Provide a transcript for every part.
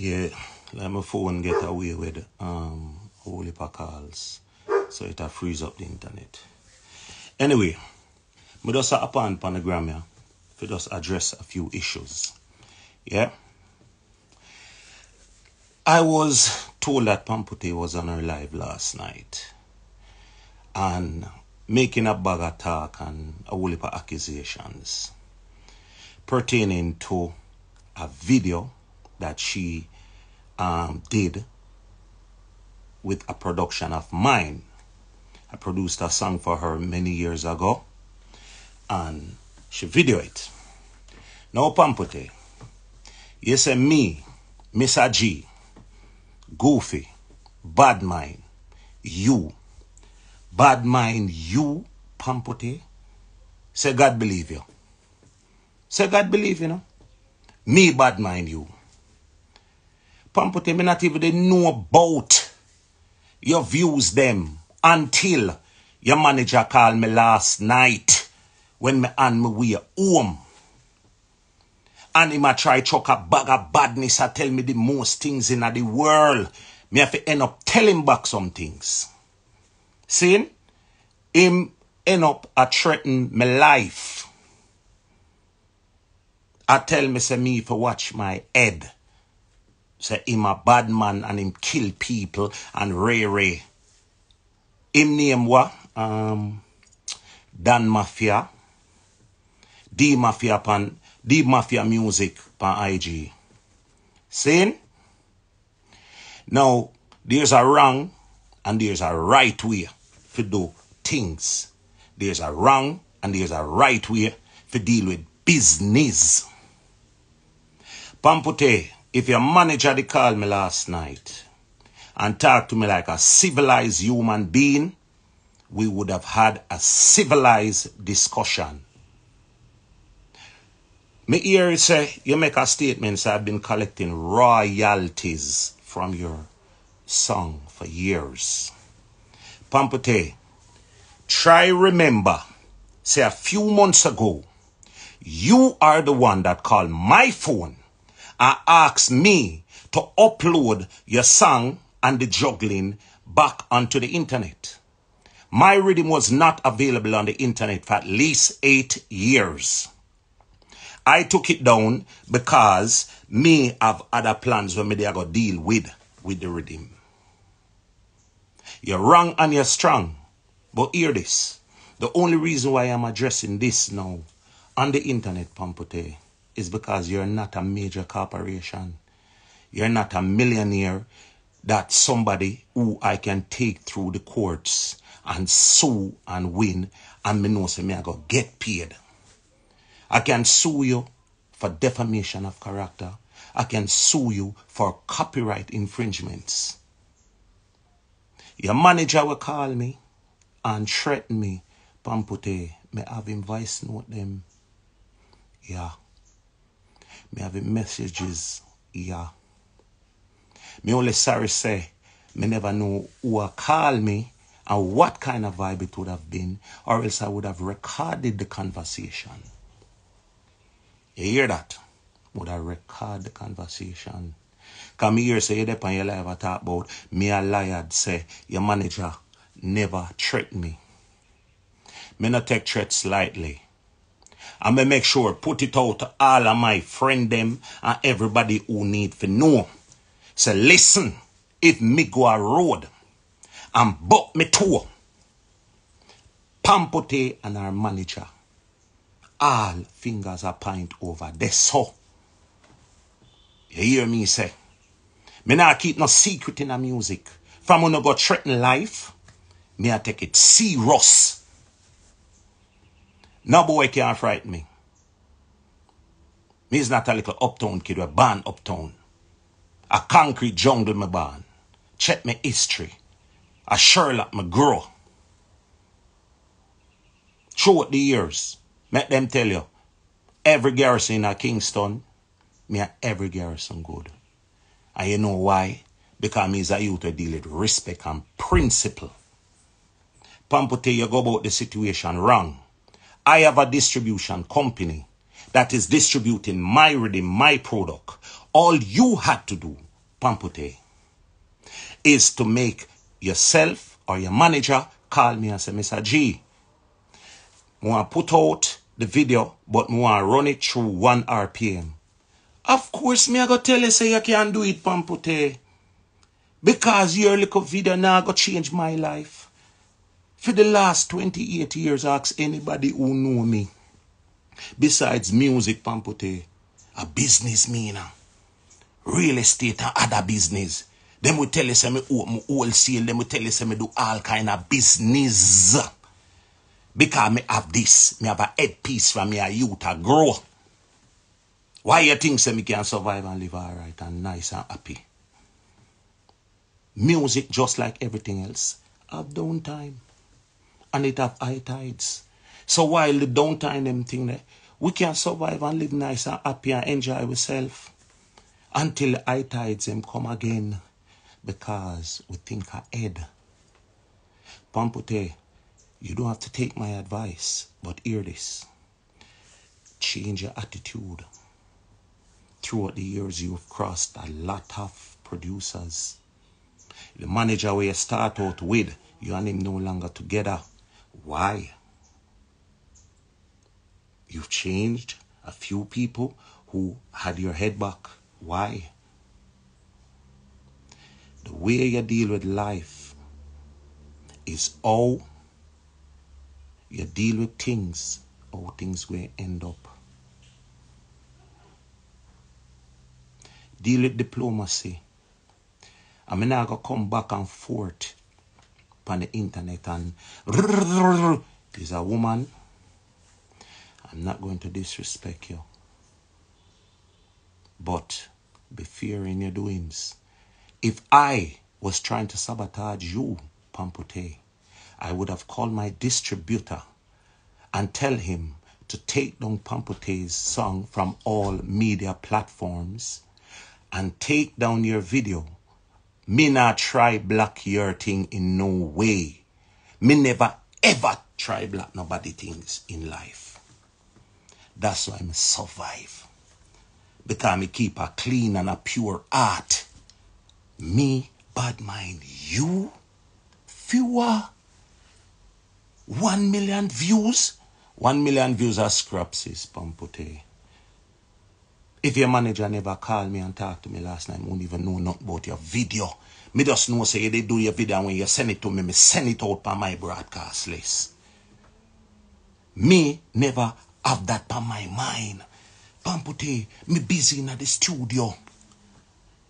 Yeah, let my phone get away with um whole heap calls. So it a freeze up the internet. Anyway, me just upon panogram here to just address a few issues. Yeah. I was told that Pamputtae was on her live last night and making a bag of talk and a whole heap of accusations pertaining to a video that she um, did with a production of mine. I produced a song for her many years ago and she video it. Now, Pamputtae, yes say me, Mr. G, Goofy, Bad Mind, you, Bad Mind, you, Pamputtae, say God believe you. Say God believe you, know. Me bad mind you. Pamputtae, me not even dey know about your views them until your manager called me last night when me on me way home. And him a try chuck a bag of badness and tell me the most things in the world. Me have to end up telling back some things. See? Him end up a threaten my life. I tell me say me for watch my head. Say him a bad man and him kill people and Ray Ray. Him name what? Um Dan Mafia. D Mafia pan D Mafia music pan IG. Saying? Now there's a wrong and there's a right way to do things. There's a wrong and there's a right way to deal with business. Pamputtae, if your manager they called me last night and talked to me like a civilized human being, we would have had a civilized discussion. Me hear you say you make a statement I've been collecting royalties from your song for years. Pamputtae, try remember, say a few months ago, you are the one that called my phone and asked me to upload your song and the juggling back onto the internet. My rhythm was not available on the internet for at least eight years. I took it down because me have other plans when me they go deal with with the rhythm. You're wrong and you're strong. But hear this. The only reason why I'm addressing this now on the internet, Pamputtae, is because you're not a major corporation. You're not a millionaire that somebody who I can take through the courts and sue and win and me know say me I go get paid. I can sue you for defamation of character. I can sue you for copyright infringements. Your manager will call me and threaten me. Pamputtae, me have him voice note them. Yeah. Me have messages. Yeah. Me only sorry say, me never know who a call me and what kind of vibe it would have been, or else I would have recorded the conversation. You hear that? Would I record the conversation? Come here, say you on your live I talk about me a liar say your manager never threaten me. Me not take threats lightly. Me make sure put it out to all of my friend them and everybody who need to know. Say listen, if me go a road and buck me toe, Pamputtae and our manager, all fingers are point over there. So, you hear me say, me not keep no secret in the music. From when I go threaten life, me I take it serious. No boy can't frighten me. Me is not a little uptown kid, we're born uptown. A concrete jungle me born. Check my history. A Sherlock me grow. Throughout the years, let them tell you, every garrison in Kingston, me a every garrison good. And you know why? Because me is a youth who deal with respect and principle. Pamputtae, you go about the situation wrong. I have a distribution company that is distributing my rhythm, my product. All you had to do Pamputtae, is to make yourself or your manager call me and say, Mr. G, I want to put out the video, but I want to run it through one RPM. Of course, me I go tell you say you can't do it, Pamputtae. Because your little video now go change my life. For the last 28 years, ask anybody who know me. Besides music, Pamputtae, a business me now. Real estate and other business. Them will tell you say me open wholesale. Them will tell you say me do all kind of business. Because me have this. Me have a headpiece from me a youth a grow. Why you think say me can survive and live alright and nice and happy? Music, just like everything else, have downtime. And it have high tides. So while the downtime them thing there, we can survive and live nice and happy and enjoy ourselves until high tides them come again because we think ahead. Pamputtae, you don't have to take my advice, but hear this. Change your attitude. Throughout the years, you've crossed a lot of producers. The manager where you start out with, you and him no longer together. Why? You've changed a few people who had your head back. Why? The way you deal with life is how you deal with things, how things will end up. Deal with diplomacy. I mean, I gonna come back and forth on the internet and is a woman. I'm not going to disrespect you. But be fair in your doings. If I was trying to sabotage you, Pamputtae, I would have called my distributor and tell him to take down Pamputtae's song from all media platforms and take down your video. Me not try block your thing in no way. Me never ever try block nobody things in life. That's why me survive. Because me keep a clean and a pure heart. Me bad mind you fewer one million views. One million views are scraps is. If your manager never called me and talked to me last night, I won't even know nothing about your video. Me just know say they do your video and when you send it to me, me send it out on my broadcast list. Me never have that on my mind. Pamputtae, me busy in the studio.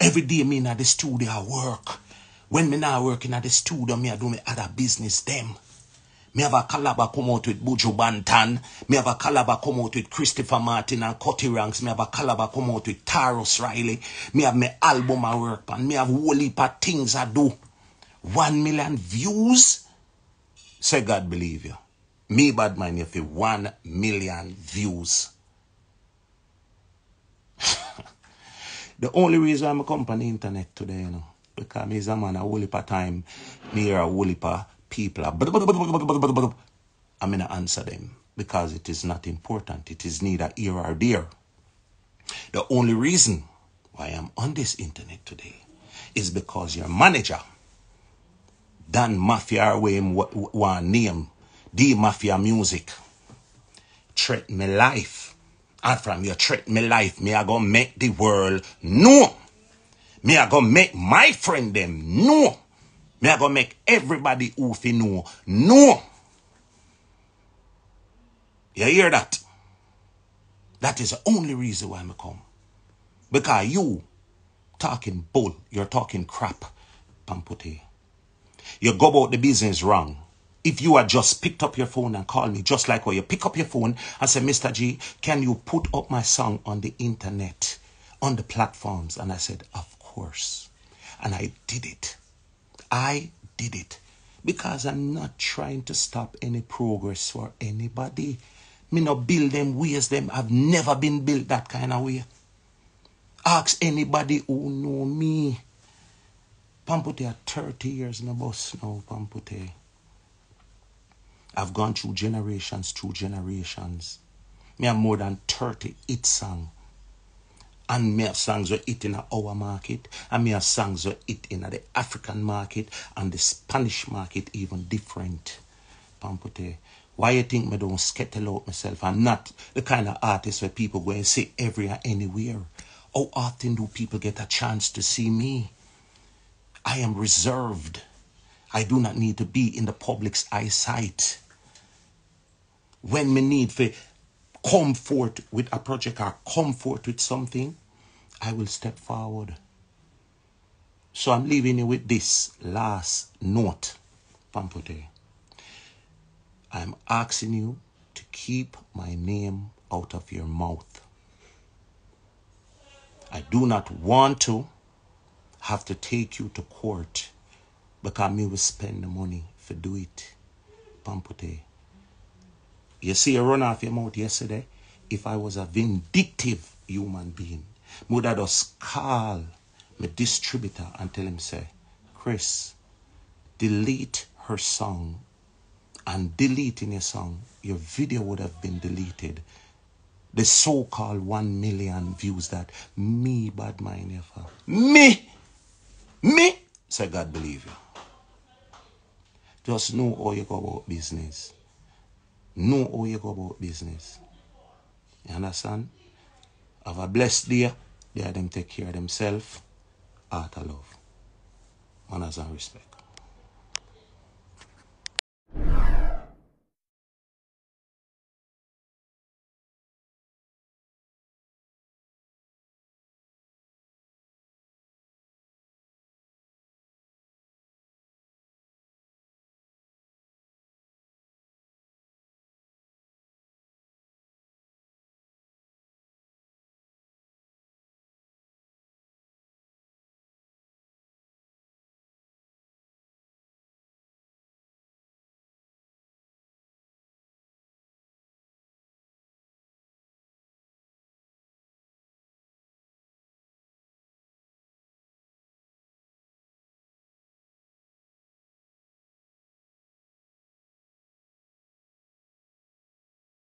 Every day me in the studio I work. When me not working at the studio, me I do me other business them. Me have a collab come out with Buju Banton. Me have a collab come out with Christopher Martin and Cutty Ranks. Me have a collab come out with Tarrus Riley. Me have my album I work on. Me have whole heap of things I do. One million views? Say God believe you. Me bad man if you one million views. the only reason I'm a company internet today, you know, because me is a man a whole heap of time, me a whole heap of people are I'm going to answer them because it is not important. It is neither here or there. The only reason why I'm on this internet today is because your manager, Dan Mafia, one name, D Mafia Music, threaten my life. And from your threat my life, me I gonna make the world know. Me I gonna make my friend them know me I gonna make everybody who fi know know. You hear that? That is the only reason why I come. Because you talking bull, you're talking crap, Pamputtae. You go about the business wrong. If you had just picked up your phone and called me, just like how you pick up your phone and say, Mr. G, can you put up my song on the internet, on the platforms? And I said, of course. And I did it. I did it because I'm not trying to stop any progress for anybody. Me not build them ways them. I've never been built that kind of way. Ask anybody who know me. Pamputtae are 30 years in the bus now, Pamputtae. I've gone through generations, through generations. Me have more than 30 hit song. And me have songs were it in our market, and me have songs were it in the African market, and the Spanish market even different. Pamputtae. Why you think me don't skettle out myself? I'm not the kind of artist where people go and say everywhere, anywhere. How often do people get a chance to see me? I am reserved. I do not need to be in the public's eyesight. When me need for comfort with a project or comfort with something, I will step forward. So I'm leaving you with this last note, Pamputtae. I'm asking you to keep my name out of your mouth. I do not want to have to take you to court because me will spend the money for do it. Pamputtae. You see a run off your mouth yesterday? If I was a vindictive human being, would I just call my distributor and tell him, say, Chris, delete her song and deleting your song, your video would have been deleted. The so-called one million views that me bad mind ever. Me! Me! Say God believe you. Just know how you go about business. Know how you go about business. You understand? Have a blessed day. They them take care of themselves. Art of love. Honors and respect.